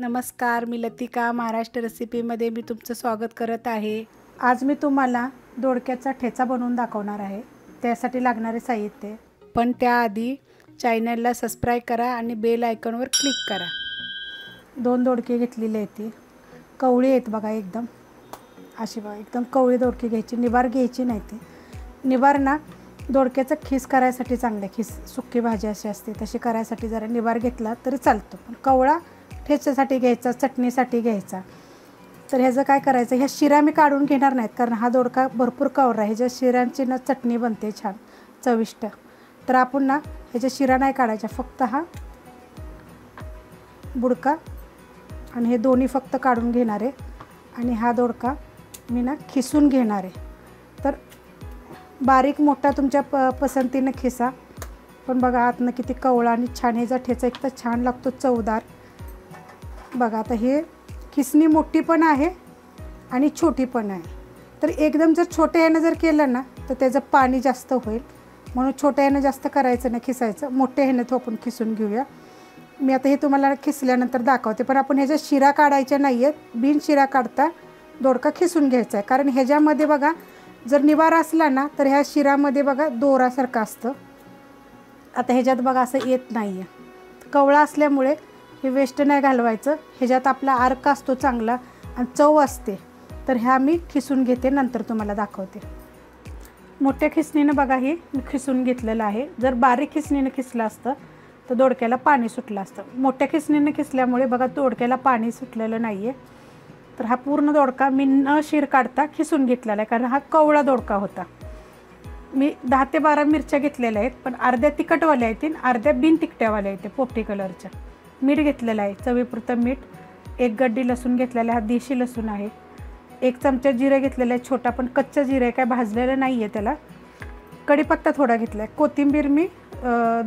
नमस्कार मी लतिका. महाराष्ट्र रेसिपीमध्ये मी तुमचं स्वागत करत आहे. आज मी तुम्हाला दोडक्याचा ठेचा बनवून दाखवणार आहे. त्यासाठी लागणारे साहित्य. पण त्याआधी चॅनलला सबस्क्राईब करा आणि बेल आयकॉनवर क्लिक करा. दोन दोडके घेतलेले आहेत ती. कवळी आहेत बघा एकदम. अशी बघा एकदम कवळी दोडकी घ्यायची. निबार घ्यायची नाही ती. निबार ना दोडक्याचं खीस करायसाठी चांगलं खीस सुकी भाजी अशी असते तशी करायसाठी जरा निबार घेतला तरी चालतो. पण कवळा ठेच्यासाठी घ्यायचा चटणीसाठी घ्यायचा. तर ह्याचं काय करायचं? ह्या शिरा मी काढून घेणार नाहीत कारण हा दोडका भरपूर कवर आहे. ह्याच्या शिऱ्यांची ना चटणी बनते छान चविष्ट. तर आपण ना ह्याच्या शिरा नाही काढायच्या फक्त हा बुडका आणि हे दोन्ही फक्त काढून घेणार आहे. आणि हा दोडका मी ना खिसून घेणार आहे. तर बारीक मोठा तुमच्या प पसंतीनं खिसा. पण बघा आतनं किती कवळा आणि छान ह्याचा ठेचा एक तर छान लागतो चवदार. बघा आता हे खिसणी मोठी पण आहे आणि छोटी पण आहे. तर एकदम जर छोट्या ह्यानं जर केलं ना तर त्याचं पाणी जास्त होईल. म्हणून छोट्या ह्यानं जास्त करायचं नाही खिसायचं. मोठ्या ह्यानं तो आपण खिसून घेऊया. मी आता हे तुम्हाला खिसल्यानंतर दाखवते पण आपण ह्याच्या शिरा काढायच्या नाही आहेत बिन शिरा काढता दोडका खिसून घ्यायचा आहे. कारण ह्याच्यामध्ये बघा जर निवारा असला ना तर ह्या शिरामध्ये बघा दोरासारखं असतं. आता ह्याच्यात बघा असं येत नाही आहे कवळा असल्यामुळे हे वेस्ट नाही घालवायचं. ह्याच्यात आपला अर्क असतो चांगला आणि चव असते. तर ह्या मी खिसून घेते नंतर तुम्हाला दाखवते. मोठ्या खिसणीनं बघा हे मी खिसून घेतलेलं आहे. जर बारीक खिसणीनं खिसलं असतं तर दोडक्याला पाणी सुटलं असतं. मोठ्या खिसणीनं खिसल्यामुळे बघा दोडक्याला पाणी सुटलेलं नाही आहे तर हा पूर्ण दोडका मी न शिर काढता खिसून घेतलेला आहे कारण हा कवळा दोडका होता. मी दहा ते बारा मिरच्या घेतलेल्या आहेत पण अर्ध्या तिखटवाल्या येतील अर्ध्या बिन तिकट्यावाल्या येते पोपटी कलरच्या. मीठ घेतलेलं आहे. चवीपुरतं मीठ एक गड्डी लसूण घेतलेला हा देशी लसूण आहे. एक चमचा जिरं घेतलेलं आहे छोटा पण कच्चा जिरं आहे काय भाजलेलं नाही आहे त्याला. कढीपत्ता थोडा घेतला आहे कोथिंबीर मी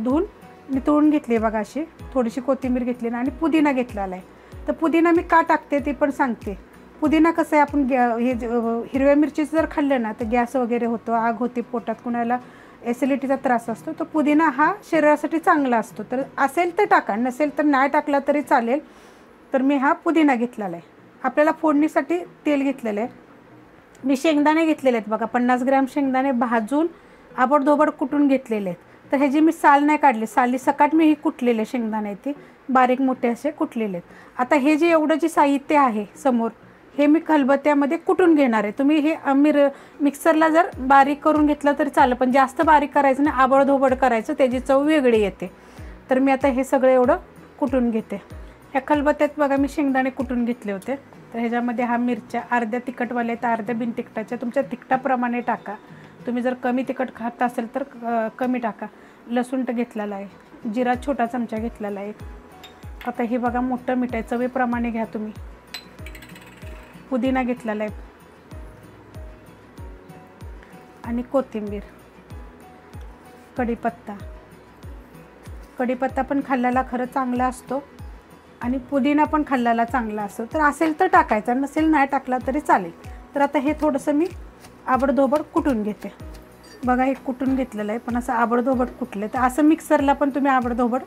धुवून मी तळून घेतली आहे बघा अशी. थोडीशी कोथिंबीर घेतली ना आणि पुदिना घेतलेला आहे. तर पुदिना मी का टाकते ते पण सांगते. पुदिना कसं आहे आपण गॅ हे हिरव्या मिरचीचं जर खाल्लं ना तर गॅस वगैरे होतो आग होते पोटात कुणाला ॲसिडिटीचा त्रास असतो तर पुदिना हा शरीरासाठी चांगला असतो. तर असेल तर टाका नसेल तर नाही टाकला तरी चालेल. तर मी हा पुदिना घेतलेला आहे. आपल्याला फोडणीसाठी तेल घेतलेलं आहे. मी शेंगदाणे घेतलेले आहेत बघा पन्नास ग्रॅम शेंगदाणे भाजून आबडधोबड कुटून घेतलेले आहेत. तर ह्याची मी साल नाही काढले साली सकाट मी ही कुटलेले शेंगदाणे ती बारीक मोठे असे कुटलेले आहेत. आता हे जे एवढं जे साहित्य आहे समोर हे मी खलबत्त्यामध्ये कुटून घेणार आहे. तुम्ही हे मिर मिक्सरला जर बारीक करून घेतलं तरी चालेल पण जास्त बारीक करायचं नाही आबडधोबड करायचं त्याची चव वेगळी येते. तर मी आता हे सगळं एवढं कुटून घेते. ह्या खलबत्त्यात बघा मी शेंगदाणे कुटून घेतले होते. तर ह्याच्यामध्ये हा मिरच्या अर्ध्या तिखटवाल्या तर अर्ध्या बिनतिखटाच्या तुमच्या तिखटाप्रमाणे टाका. तुम्ही जर कमी तिखट खात असेल तर कमी टाका. लसूण तर घेतलेला आहे. जिरा छोटा चमचा घेतलेला आहे. आता हे बघा मोठं मीठ आहे चवीप्रमाणे घ्या तुम्ही. पुदिना घेतलेला आहे. आणि कोथिंबीर. कढीपत्ता. कढीपत्ता पण खाल्ल्याला खरं चांगला असतो. आणि पुदिना पण खाल्ल्याला चांगला असतो. तर असेल तर टाकायचा. नसेल नाही टाकला तरी चालेल. तर आता हे थोडंसं मी आबडधोबड कुटून घेते. बघा हे कुटून घेतलेलं आहे. पण असं आबडधोबड कुटलं तर असं मिक्सरला पण तुम्ही आबडधोबड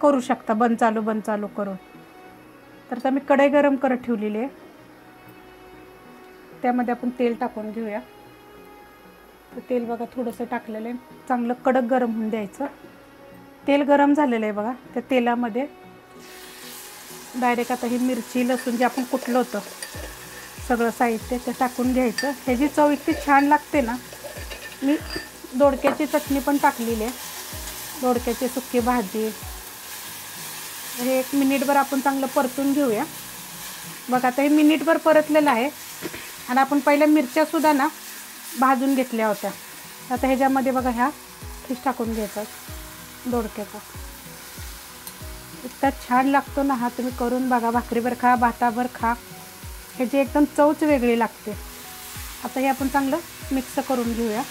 करू शकता. बंद चालू बंद चालू करून. तर आता मी कढई गरम करत ठेवलेली आहे. त्यामध्ये आपण तेल टाकून घेऊया. तर तेल बघा थोडंसं टाकलेलं आहे. चांगलं कडक गरम होऊन द्यायचं. तेल गरम झालेलं आहे बघा. त्या तेलामध्ये डायरेक्ट आता ही मिरची लसूण जे आपण कुठलं होतं सगळं साहित्य ते टाकून घ्यायचं. ह्याची चव इतकी छान लागते ना मी दोडक्याची चटणी पण टाकलेली आहे. दोडक्याची सुकी भाजी. हे एक मिनिटभर आपण चांगलं परतून घेऊया. बघा आता हे मिनिटभर परतलेलं आहे. आणि आपण पहिल्या मिरच्यासुद्धा ना भाजून घेतल्या होत्या. आता ह्याच्यामध्ये बघा ह्या फिश टाकून घ्यायचा दोडक्याचा. इतका छान लागतो ना हा तुम्ही करून बघा भाकरीभर खा भाताभर खा. ह्याची एकदम चवच वेगळी लागते. आता हे आपण चांगलं मिक्स करून घेऊया.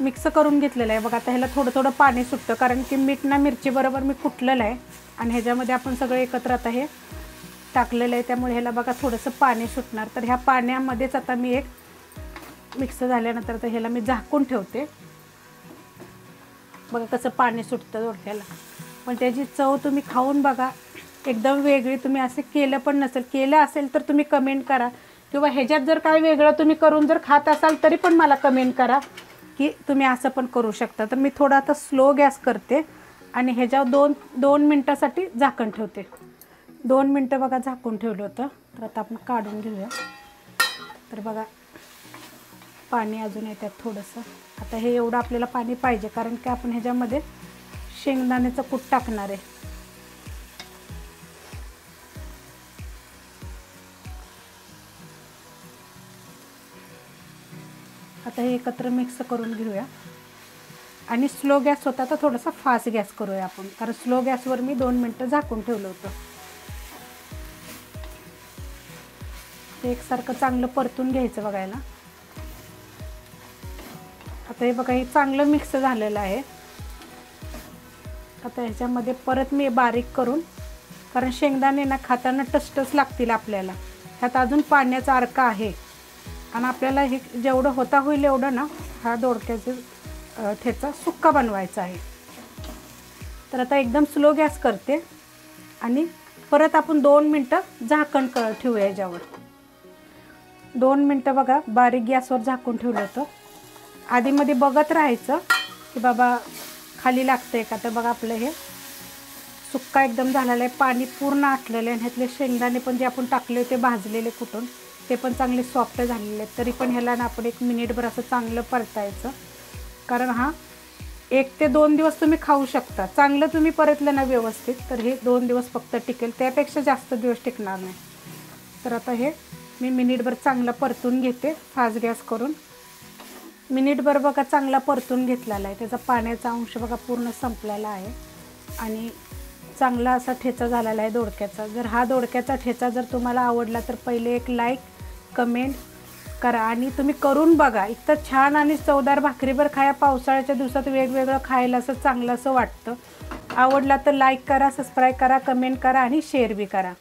मिक्स करून घेतलेलं आहे. बघा आता ह्याला थोडं थोडं पाणी सुटतं कारण की मीठ ना मिरचीबरोबर मी कुटलेलं आहे. आणि ह्याच्यामध्ये आपण सगळं एकत्र आता हे टाकलेलं आहे त्यामुळे ह्याला बघा थोडंसं पाणी सुटणार. तर ह्या पाण्यामध्येच आता मी एक मिक्स झाल्यानंतर तर ह्याला मी झाकून ठेवते. बघा कसं पाणी सुटतं दोडक्याला पण त्याची चव तुम्ही खाऊन बघा. एकदम वेगळी तुम्ही असं केलं पण नसेल केलं असेल तर तुम्ही कमेंट करा. किंवा ह्याच्यात जर काय वेगळं तुम्ही करून जर खात असाल तरी पण मला कमेंट करा की तुम्ही असं पण करू शकता. तर मी थोडा आता स्लो गॅस करते आणि ह्याच्यावर दोन दोन मिनटासाठी झाकण ठेवते. दोन मिनटं बघा झाकून ठेवलं होतं. तर आता आपण काढून घेऊया. तर बघा पाणी अजून येतात थोडंसं. आता हे एवढं आपल्याला पाणी पाहिजे कारण की आपण ह्याच्यामध्ये शेंगदाण्याचं कूट टाकणार आहे. आता हे एकत्र मिक्स करून घेऊया. आणि स्लो गॅस होता तर थोडासा फास्ट गॅस करूया आपण कारण स्लो गॅसवर मी दोन मिनटं झाकून ठेवलं होतं. ते एकसारखं चांगलं परतून घ्यायचं बघायला. आता हे बघा हे चांगलं मिक्स झालेलं आहे. आता ह्याच्यामध्ये परत मी बारीक करून कारण शेंगदाणे ना खाताना टस्टच लागतील आपल्याला. ह्यात अजून पाण्याचा अर्क आहे. आणि आपल्याला हे जेवढं होता होईल एवढं ना हा दोडक्याचे ठेचा सुक्का बनवायचा आहे. तर आता एकदम स्लो गॅस करते. आणि परत आपण दोन मिनटं झाकण क ठेवूया याच्यावर दोन मिनटं बघा बारीक गॅसवर झाकून ठेवलं होतं. आधीमध्ये बघत राहायचं की बाबा खाली लागतंय का? तर बघा आपलं हे सुक्का एकदम झालेलं आहे. पाणी पूर्ण आटलेलं आहे आणि ह्यातले शेंगदाणे पण जे आपण टाकले होते भाजलेले कुठून ते पण चांगले सॉफ्ट झालेले आहेत. तरी पण ह्याला ना आपण एक मिनिटभर असं चांगलं परतायचं. कारण हा एक ते दोन दिवस तुम्ही खाऊ शकता. चांगलं तुम्ही परतलं ना व्यवस्थित तर हे दोन दिवस फक्त टिकेल. त्यापेक्षा जास्त दिवस टिकणार नाही. तर आता हे मी मिनिटभर चांगलं परतून घेते फास्ट गॅस करून. मिनिटभर बघा चांगला परतून घेतलेला आहे. त्याचा पाण्याचा अंश बघा पूर्ण संपलेला आहे. आणि चांगला असा ठेचा झालेला आहे दोडक्याचा. जर हा दोडक्याचा ठेचा जर तुम्हाला आवडला तर पहिले एक लाईक कमेंट करा. आणि तुम्ही करून बघा. इतकं छान आणि चवदार भाकरीभर खाया. पावसाळ्याच्या दिवसात वेगवेगळं खायला असं चांगलं असं वाटतं. आवडला तर लाईक करा सबस्क्राईब करा कमेंट करा आणि शेअर बी करा.